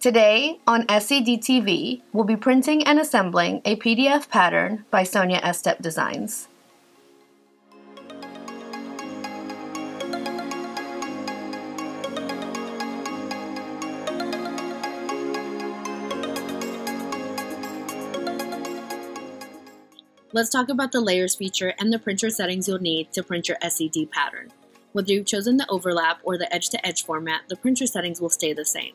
Today on SED-TV, we'll be printing and assembling a PDF pattern by Sonia Estep Designs. Let's talk about the layers feature and the printer settings you'll need to print your SED pattern. Whether you've chosen the overlap or the edge-to-edge -edge format, the printer settings will stay the same.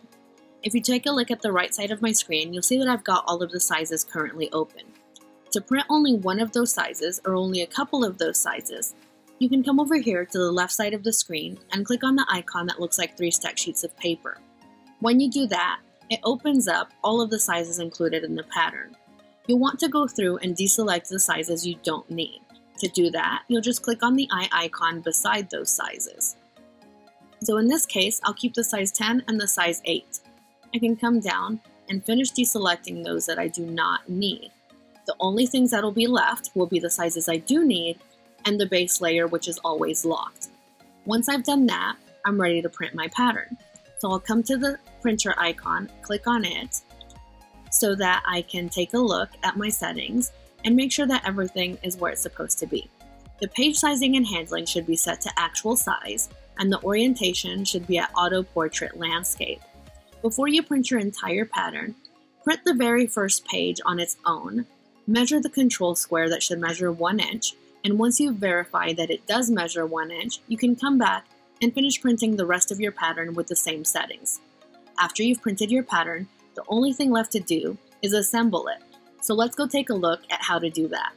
If you take a look at the right side of my screen, you'll see that I've got all of the sizes currently open. To print only one of those sizes, or only a couple of those sizes, you can come over here to the left side of the screen and click on the icon that looks like three stack sheets of paper. When you do that, it opens up all of the sizes included in the pattern. You'll want to go through and deselect the sizes you don't need. To do that, you'll just click on the eye icon beside those sizes. So in this case, I'll keep the size 10 and the size 8. I can come down and finish deselecting those that I do not need. The only things that will be left will be the sizes I do need and the base layer which is always locked. Once I've done that, I'm ready to print my pattern. So I'll come to the printer icon, click on it, so that I can take a look at my settings and make sure that everything is where it's supposed to be. The page sizing and handling should be set to actual size, and the orientation should be at auto portrait landscape. Before you print your entire pattern, print the very first page on its own, measure the control square that should measure 1 inch, and once you've verified that it does measure 1 inch, you can come back and finish printing the rest of your pattern with the same settings. After you've printed your pattern, the only thing left to do is assemble it. So let's go take a look at how to do that.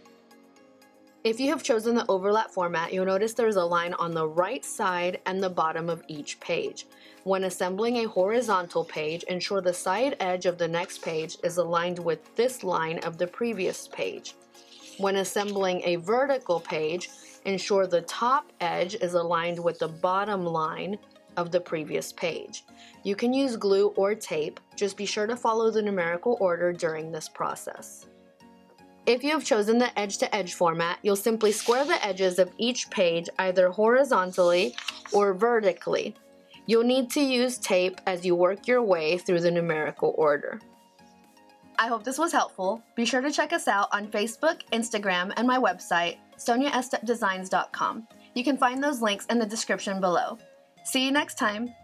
If you have chosen the overlap format, you'll notice there's a line on the right side and the bottom of each page. When assembling a horizontal page, ensure the side edge of the next page is aligned with this line of the previous page. When assembling a vertical page, ensure the top edge is aligned with the bottom line of the previous page. You can use glue or tape, just be sure to follow the numerical order during this process. If you have chosen the edge-to-edge -edge format, you'll simply square the edges of each page either horizontally or vertically. You'll need to use tape as you work your way through the numerical order. I hope this was helpful. Be sure to check us out on Facebook, Instagram, and my website, soniaestepdesigns.com. You can find those links in the description below. See you next time.